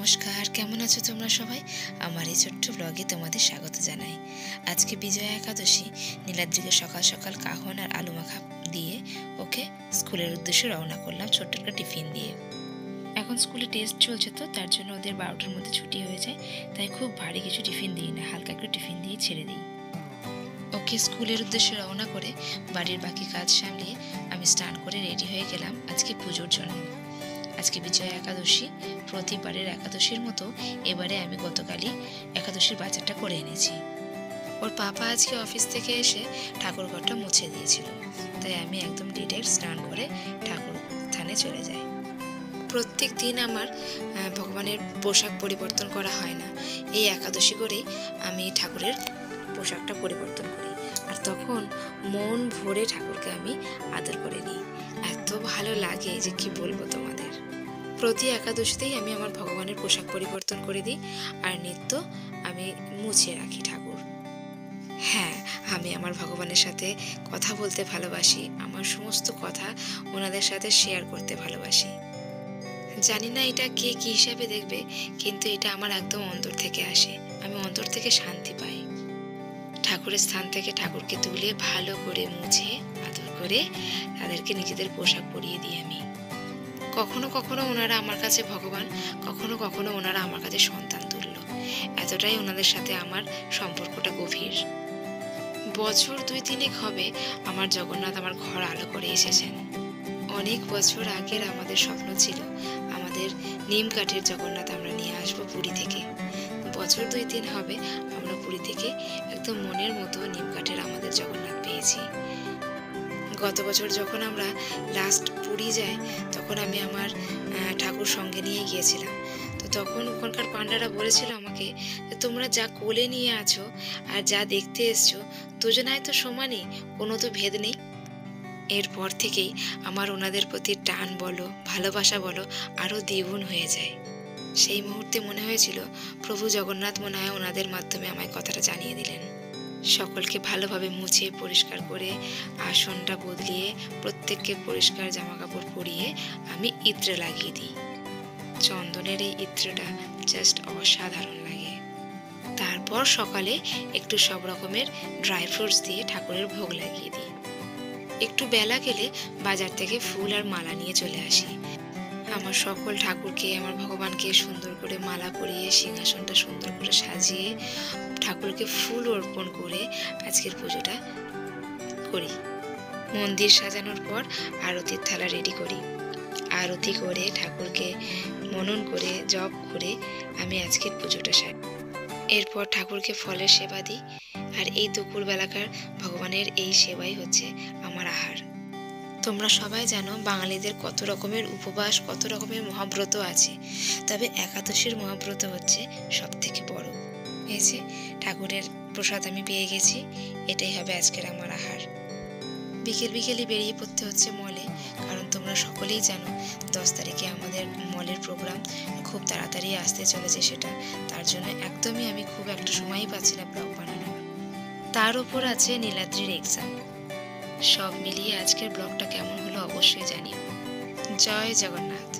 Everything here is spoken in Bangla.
নমস্কার, কেমন আছো তোমরা সবাই? আমার এই ছোট্ট ব্লগে তোমাদের স্বাগত জানাই। আজকে বিজয়া একাদশী, নীলাদ্রিকে সকাল সকাল কাহন আর আলু মাখা দিয়ে ওকে স্কুলের উদ্দেশ্যে রওনা করলাম ছোট্ট একটা টিফিন দিয়ে। এখন স্কুলে টেস্ট চলছে তো, তার জন্য ওদের বারোটার মধ্যে ছুটি হয়ে যায়, তাই খুব ভারী কিছু টিফিন দিই না, হালকা একটু টিফিন দিয়ে ছেড়ে দিই। ওকে স্কুলের উদ্দেশ্যে রওনা করে বাড়ির বাকি কাজ সামলিয়ে আমি স্নান করে রেডি হয়ে গেলাম আজকে পুজোর জন্য। আজকে বিজয়া একাদশী, প্রতিবারের একাদশীর মতো এবারে আমি গতকালই একাদশীর বাজারটা করে এনেছি। ওর পাপা আজকে অফিস থেকে এসে ঠাকুর ঘরটা মুছে দিয়েছিল। তাই আমি একদম ডিরেক্ট স্নান করে ঠাকুর স্থানে চলে যাই। প্রত্যেক দিন আমার ভগবানের পোশাক পরিবর্তন করা হয় না। এই একাদশী করেই আমি ঠাকুরের পোশাকটা পরিবর্তন করি। আর তখন মন ভরে ঠাকুরকে আমি আদর করে নিই। এত ভালো লাগে যে কি বলব তোমাদের। প্রতি একাদশীতেই আমি আমার ভগবানের পোশাক পরিবর্তন করে দিই, আর নিত্য আমি মুছে রাখি ঠাকুর। হ্যাঁ আমি আমার ভগবানের সাথে কথা বলতে ভালোবাসি, আমার সমস্ত কথা ওনাদের সাথে শেয়ার করতে ভালোবাসি। জানি না এটা কে কী হিসাবে দেখবে, কিন্তু এটা আমার একদম অন্তর থেকে আসে, আমি অন্তর থেকে শান্তি পাই। ঠাকুরের স্থান থেকে ঠাকুরকে তুলে ভালো করে মুছে, আদর করে তাদেরকে নিজেদের পোশাক পরিয়ে দিই আমি। কখনো কখনো ওনারা আমার কাছে ভগবান, কখনো কখনো ওনারা আমার কাছে সন্তান তুল্য। এতটাই ওনাদের সাথে আমার সম্পর্কটা গভীর। বছর দুই তিনেক হবে আমার জগন্নাথ আমার ঘর আলো করে এসেছেন। অনেক বছর আগের আমাদের স্বপ্ন ছিল, আমাদের নিম কাঠের জগন্নাথ আমরা নিয়ে আসব পুরী থেকে। বছর দুই তিন হবে, আমরা পুরী থেকে একদম মনের মতো নিম কাঠের আমাদের জগন্নাথ গত বছর যখন আমরা লাস্ট পুরী যাই, তখন আমি আমার ঠাকুর সঙ্গে নিয়ে গিয়েছিলাম। তো তখন ওখানকার পান্ডারা বলেছিল আমাকে যে, তোমরা যা কোলে নিয়ে আছো আর যা দেখতে এসছো, দুজনায় তো সমানই কোনো তো ভেদ নেই। এরপর থেকেই আমার ওনাদের প্রতি টান বলো, ভালোবাসা বলো আরও দ্বিগুণ হয়ে যায়। সেই মুহূর্তে মনে হয়েছিল, প্রভু জগন্নাথ মনে হয় ওনাদের মাধ্যমে আমায় কথাটা জানিয়ে দিলেন। সকলকে ভালোভাবে মুছে পরিষ্কার করে আসনটা বদলিয়ে প্রত্যেককে পরিষ্কার জামা কাপড় পরিয়ে আমি ইত্রে লাগিয়ে দিই। চন্দনের এই ইত্রটা জাস্ট অসাধারণ লাগে। তারপর সকালে একটু সব রকমের ড্রাই ফ্রুটস দিয়ে ঠাকুরের ভোগ লাগিয়ে দিই। একটু বেলা গেলে বাজার থেকে ফুল আর মালা নিয়ে চলে আসি। আমার সকল ঠাকুরকে, আমার ভগবানকে সুন্দর করে মালা পরিয়ে, সিংহাসনটা সুন্দর করে সাজিয়ে, ঠাকুরকে ফুল অর্পণ করে আজকের পুজোটা করি। মন্দির সাজানোর পর আরতির থালা রেডি করি। আরতি করে ঠাকুরকে মনন করে, জপ করে আমি আজকের পুজোটা সারি। এরপর ঠাকুরকে ফলের সেবা দিই। আর এই দুপুর বেলাকার ভগবানের এই সেবাই হচ্ছে আমার আহার। তোমরা সবাই জানো বাঙালিদের কত রকমের উপবাস, কত রকমের মহাব্রত আছে। তবে একাদশীর মহাব্রত হচ্ছে সব থেকে বড়। এই যে, ঠাকুরের প্রসাদ আমি পেয়ে গেছি। এটাই হবে আজকের আমার আহার। বিকেল বিকেলই বেরিয়ে পড়তে হচ্ছে মলে। কারণ তোমরা সকলেই জানো, দশ তারিখে আমাদের মলের প্রোগ্রাম খুব তাড়াতাড়ি আসতে চলেছে সেটা। তার জন্য একদমই আমি খুব একটা সময়ই পাচ্ছি না ব্লগ বানানোর তার উপর আছে নীলাদ্রির এক্সাম সব মিলিয়ে আজকের ব্লগটা কেমন হলো অবশ্যই জানিও। জয় জগন্নাথ।